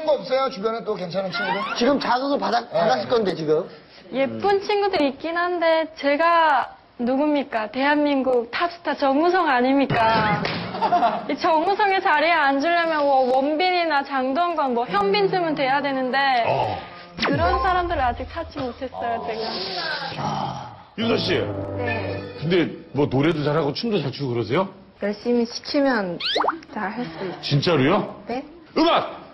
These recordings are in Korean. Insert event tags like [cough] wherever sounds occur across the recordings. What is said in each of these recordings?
친구 없어요? 주변에 또 괜찮은 친구들? 지금 자극을 받았, 받았을 건데, 지금. 예쁜 친구들이 있긴 한데 제가 누굽니까? 대한민국 탑스타 정우성 아닙니까? 이 정우성의 자리에 앉으려면 뭐 원빈이나 장동건, 뭐 현빈쯤은 돼야 되는데 그런 사람들을 아직 찾지 못했어요, 제가. 윤서 씨. 네. 근데 뭐 노래도 잘하고 춤도 잘 추고 그러세요? 열심히 시키면 잘 할 수 있어요. 진짜로요? 네? 음악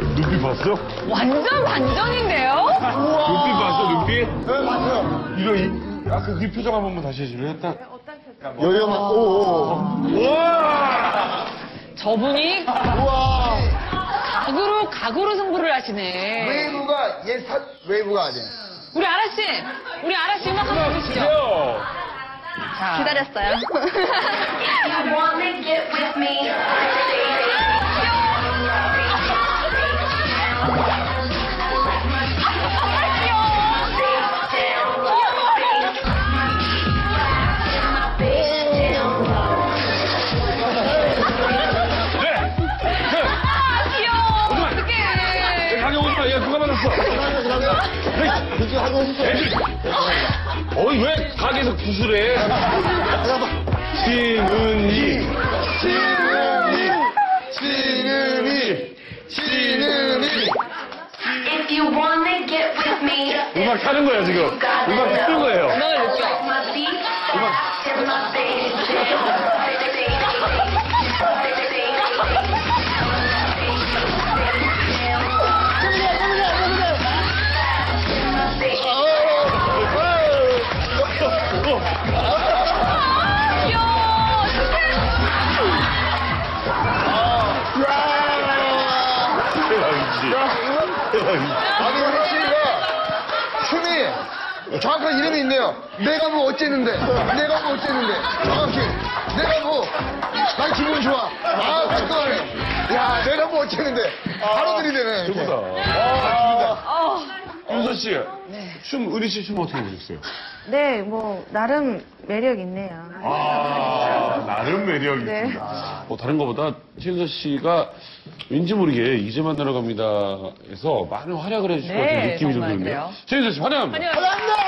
눈빛 봤어? 완전 완전인데요? 눈빛 봤어, 눈빛? 네, 맞아요. 이거, 이, 아까 그 표정 한 번만 다시 해줄래요? 딱. 여유만, 오, 오. 와! 저분이 우와. 각으로 각오로 승부를 하시네. 웨이브가 예사 웨이브가 아니에요. 우리 아라 씨, 우리 아라 씨 음악 한번. 주세요. 기다렸어요. [laughs] 오지 마. 얘 누가 받았어? 그렇게 하고 있어. 애들! 어이, 왜 가게에서 구슬해? 신은이. 신은이, 신은이, 신은이. If you wanna get with me, 음악 타는 거야, 지금. 음악 타는 거예요. 음악을 느껴. beat 아니, 정확한 이름이 있네요. 내가 뭐 어쨌는데. 내가 뭐 어쨌는데. 정확히. 내가 뭐. 난 기분 좋아. 아, 깔끔하네. 야, 내가 뭐 어쨌는데. 바로 들이대네. 이렇게. 윤서 씨. 춤, 은희 씨 춤 어떻게 보셨어요? 네, 뭐 나름 매력 있네요. 아, 나름 매력이 네. 있구나. 뭐 다른 것보다 최윤서 씨가 왠지 모르게 이제 만나러 갑니다 해서 많은 활약을 해주실 것 같은 네, 느낌이 좀 정말 드는데요. 그래요. 최윤서 씨 환영합니다. 감사합니다.